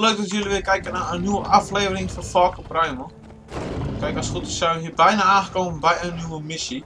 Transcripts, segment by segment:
mensen, leuk dat jullie weer kijken naar een nieuwe aflevering van Falcon Primal. Kijk, als het goed is zijn we hier bijna aangekomen bij een nieuwe missie.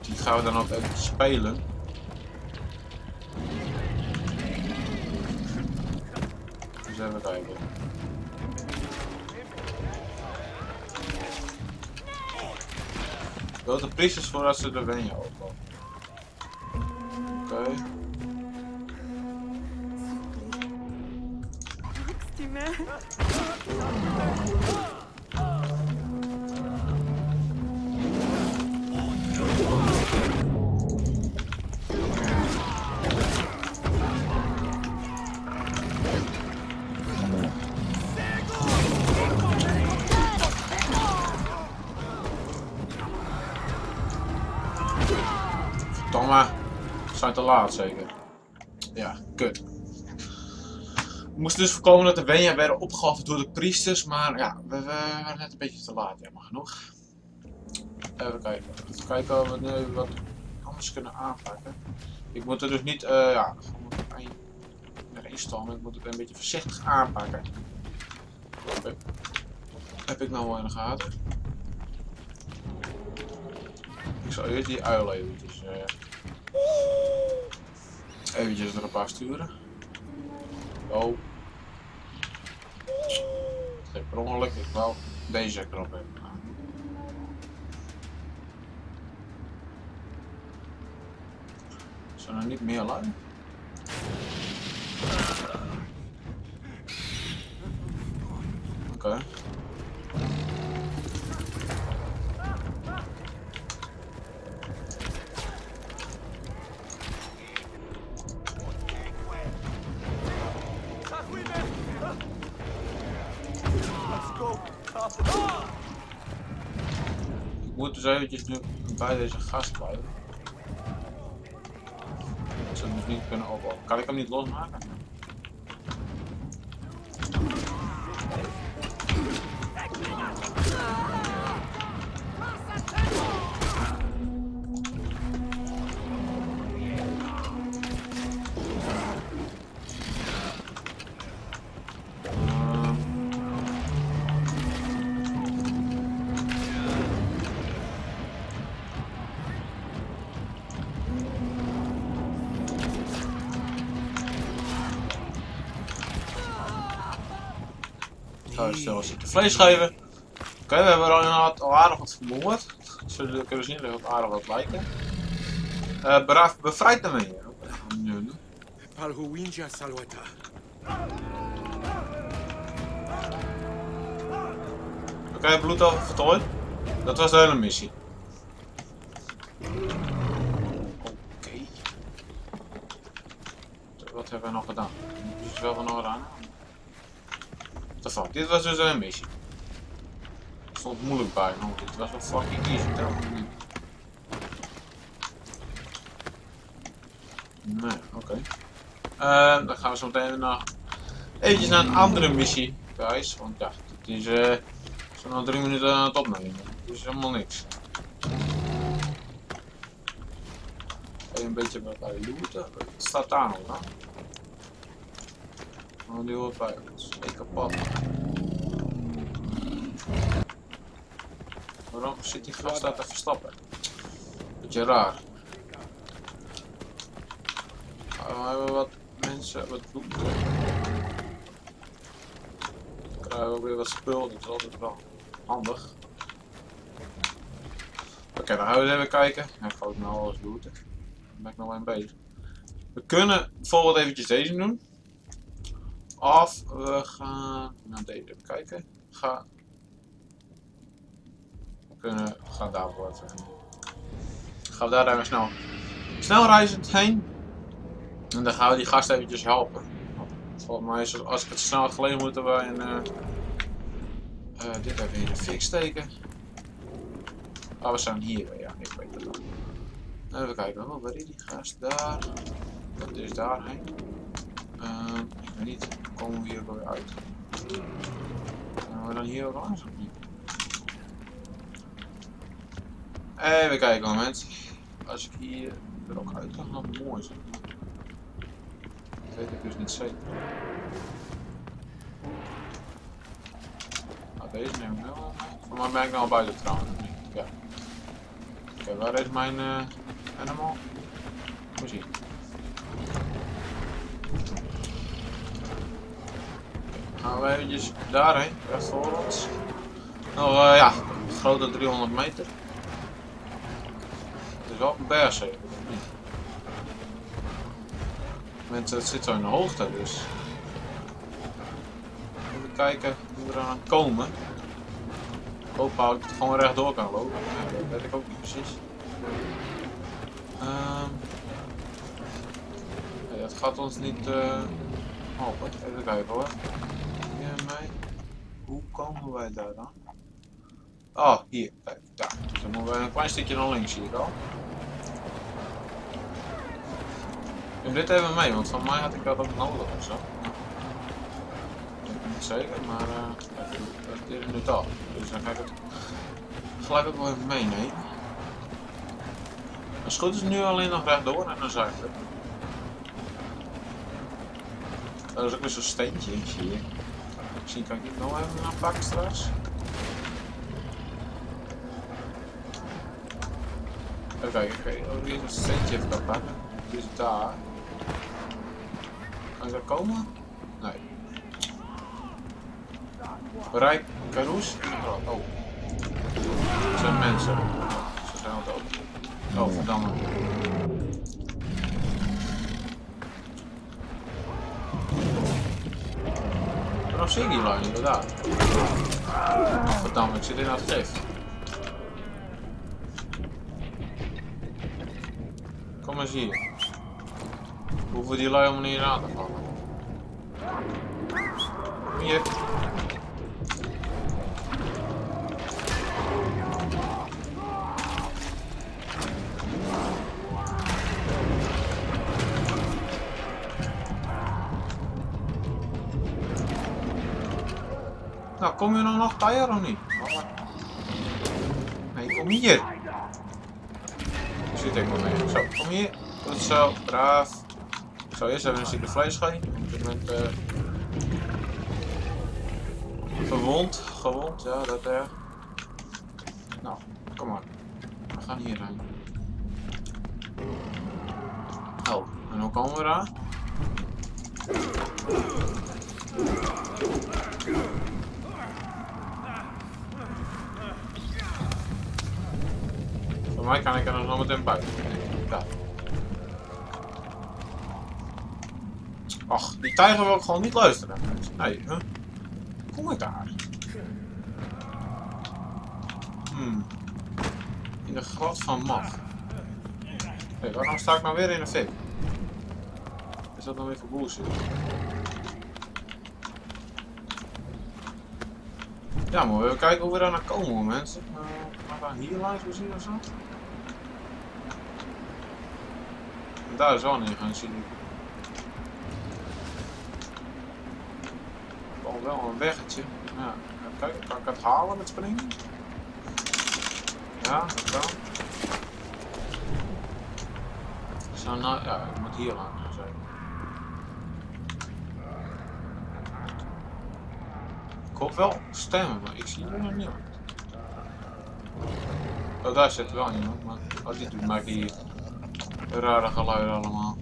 Die, gaan we dan ook even spelen. Dus even kijken. Ik de priesters voordat ze de openen. Oké. Te laat zeker. Ja, kut. We moesten dus voorkomen dat de Wenja werden opgeofferd door de priesters, maar ja, we, we waren net een beetje te laat, jammer genoeg. Even kijken. Even kijken of we nu wat anders kunnen aanpakken. Ik moet er dus niet, eh ja, gewoon erin. Ik moet het een beetje voorzichtig aanpakken. Oké. Heb ik nou wel in de gaten. Ik zal eerst die uil eventjes, eh eventjes paar sturen. Oh. Per ongeluk, ik wou deze knop hebben. Zijn er niet meer lui? Oké. Ik moet dus eventjes nu bij deze gast blijven. Zou hem dus niet kunnen opbouwen. Kan ik hem niet losmaken? Stel de vlees geven. Oké, we hebben er al inderdaad al aardig wat vermoord. Zullen we kunnen zien dat het aardig wat lijken. Eh braaf bevrijd hem weer. Palhuinja Salwata. Oké, bloed over vertooid. Dat was de hele missie. Oké. Wat hebben we nog gedaan? Is wel van nog gedaan. The fuck? Dit was dus een missie. Het stond moeilijk bij, want dit was wel fucking easy trouwens. Nee, oké. Eh, dan gaan we zo meteen naar eventjes naar een andere missie, guys. Want ja, dit is. We zijn al drie minuten aan het opnemen. Dat is helemaal niks. Je een beetje wat bij looten? Wat staat daar nog aan? Hoort bij ons. Ik kapot. Waarom zit die gast daar te verstappen? Beetje raar. We hebben wat mensen, wat boeken. Dan krijgen we weer wat spul, dat is altijd wel handig. Oké, dan gaan we even kijken. Ik ga ook nou alles looten. Daar ben ik nog wel een bezig. We kunnen bijvoorbeeld eventjes deze doen. Of we gaan naar deze even kijken. Ga. We kunnen, gaan daarvoor even. Gaan we daar dan snel, snel reizend heen. En dan gaan we die gast eventjes helpen. Volgens mij is als ik het snel geleden moeten we een, eh, eh, dit even in de fik steken. Ah, we zijn hier ja, ik weet het al. Even kijken, oh, waar is die gast? Daar. Dat is daarheen. Ehm, ik weet niet, komen we hier wel weer uit. Gaan we dan hier ook langs of niet? Even kijken, moment. Als ik hier er ook uit kan, dan mooi zijn. Dat weet ik dus niet zeker. Nou, deze neem ik wel mee. Voor mij ben ik nou al buiten trouwens. Oké, waar is mijn uh, animal? zien. Gaan we eventjes daarheen, recht voor ons. Nog, eh, ja, een grote 300 meter. Het is wel een berg zeker. of niet? Mensen, het zit zo in de hoogte dus. Even kijken hoe we eraan komen. Ik hoop dat ik het gewoon rechtdoor kan lopen. Dat weet ik ook niet precies. Ehm dat gaat ons niet helpen. Even kijken hoor. Komen wij daar dan? Oh, hier. Kijk, daar. Dus dan moeten we een klein stukje naar links, zie ik al. Ik dit even mee, want van mij had ik dat ook nodig of zo. Ik weet niet zeker, maar uh, dat is nu al. Dus dan ga ik het gelijk ook wel even meenemen. Als het goed is nu alleen nog rechtdoor en dan zuidelijk. Dat is ook weer zo'n steentje, zie. Misschien kan ik dit nog even aanpakken straks. Even kijken, oké. Oh, hier een steentje even kan pakken. Is daar. Kan ik daar komen? Nee. Bereik Caroes. Oh. Het zijn mensen. Ze zijn het ook. Oh, verdamme. Waarom zie ik die lijn inderdaad? Verdamme, ik zit in dat gif. Kom eens hier. We hoeven die kom je nou nog bij of niet? Oh? Nee, kom hier. Zit ik maar mee. Zo, kom hier. Goed zo, braaf. Ik zal eerst even een stukje vlees. Want je bent eh gewond. Gewond, ja, dat er. Nou, kom maar. We gaan hierheen. Oh, en hoe komen we daar? Voor mij kan ik er nog meteen buiten. Ja. Ach, die tijger wil ik gewoon niet luisteren. Nee, huh? Kom ik daar? Hmm. In de grot van Maf. Hé, waarom sta ik nou weer in een fik? Is dat nou weer voor bullshit? Ja, maar we kijken hoe we daar naar komen, hoor, mensen. Maar dan hier langs misschien of zo? Daar is wel een ingang, zie ik. Al wel een weggetje. Ja, kijken, kan ik het halen met springen? Ja, dat kan. Zo, nou, ja, ik moet hier aan. Zeker. Ik hoop wel stemmen, maar ik zie er nog niemand. Oh, daar zit wel iemand, maar als die doet, maakt die rare geluiden allemaal.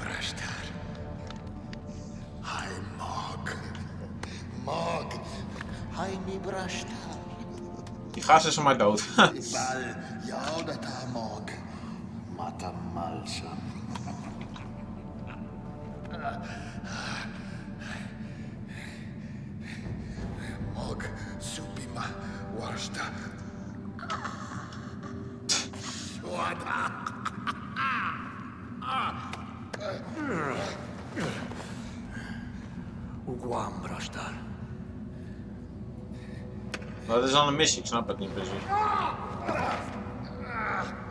Brashtar. Hi, Mog. Mog. Hi, mi. Die gast is maar dood. Yaudata Mog. Matamalsam. Mog, supima, warsta. Wata. Maar dat is dan een missie, ik snap het niet precies.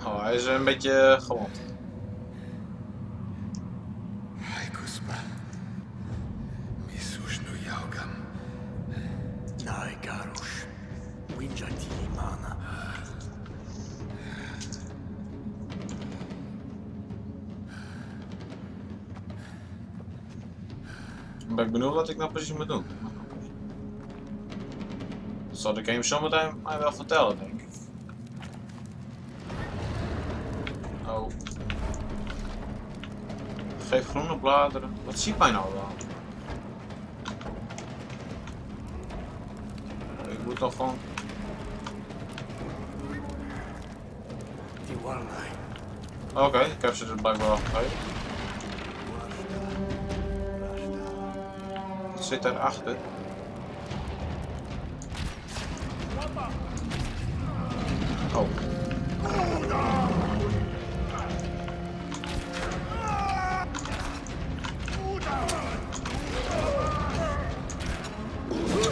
Oh, hij is een beetje gewond. Nai, Garush. Winjati mana. Ik ben benieuwd wat ik nou precies moet doen. Dat zal de game zometeen mij wel vertellen, denk ik. Oh. Geef groene bladeren. Wat ziet mij nou wel? Ik moet toch Warlai. Oké, ik heb ze er blijkbaar al gegeven. Wat zit daarachter? Oh.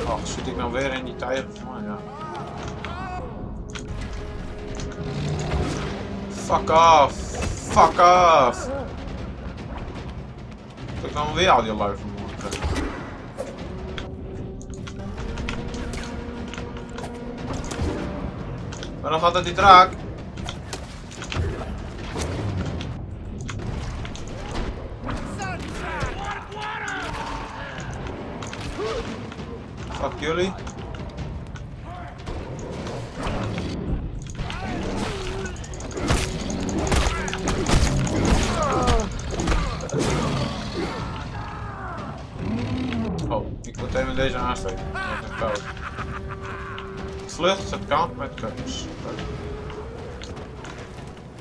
Ach, zit ik nou weer in die tijger van mij? Ja. Fuck off! Fuck off! Ik kan weer al die lui vermoorden. Waarom gaat dat die draak? Fuck jullie. Oh, ik moet even deze aansteken. Dat is koud. Vlucht, het kamp met.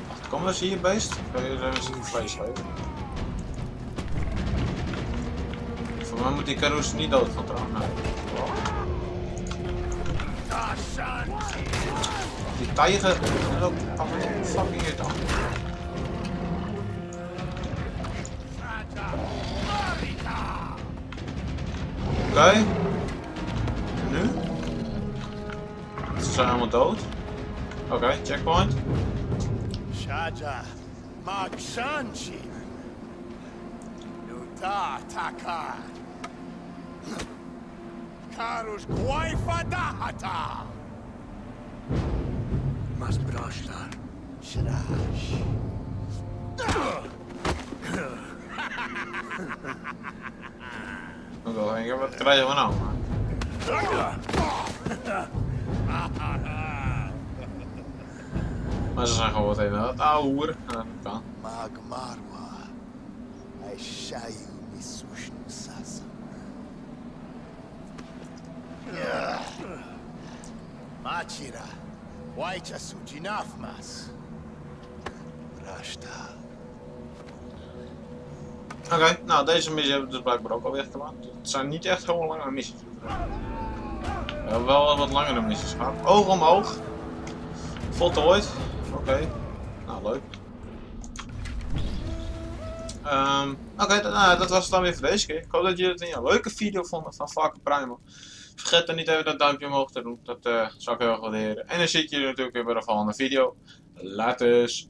Wacht, kom eens hier beest. Kan je eens even vlees? Voor mij moet die karoes niet dood gaan trouwen. Die tijger ook fucking irritant. Oké. Nu? Ze zijn allemaal dood. Oké, checkpoint. Shaja. Magshanchi. Nuta taka. Karus Gwaifadahata. Mas brashtar. Shrash. Oké, ik heb wat krijgen we nou? Maar ze zijn gewoon wat even wat ouwe hoer. Ja, dat kan. Magmarwa. Aishayu misushnu sasa. Machira. Waicha sujinafmas. Rashta. Oké, nou deze missie hebben we dus blijkbaar ook alweer gemaakt. Het zijn niet echt heel lange missies. We hebben wel wat langere missies gehad. Oog omhoog. Voltooid. Oké. Nou, leuk. Ehm, Oké, nou, dat was het dan weer voor deze keer. Ik hoop dat jullie het een leuke video vonden van Varken Primal. Vergeet dan niet even dat duimpje omhoog te doen. Dat eh, zou ik heel erg waarderen. En dan zie ik jullie natuurlijk weer bij de volgende video. Laters.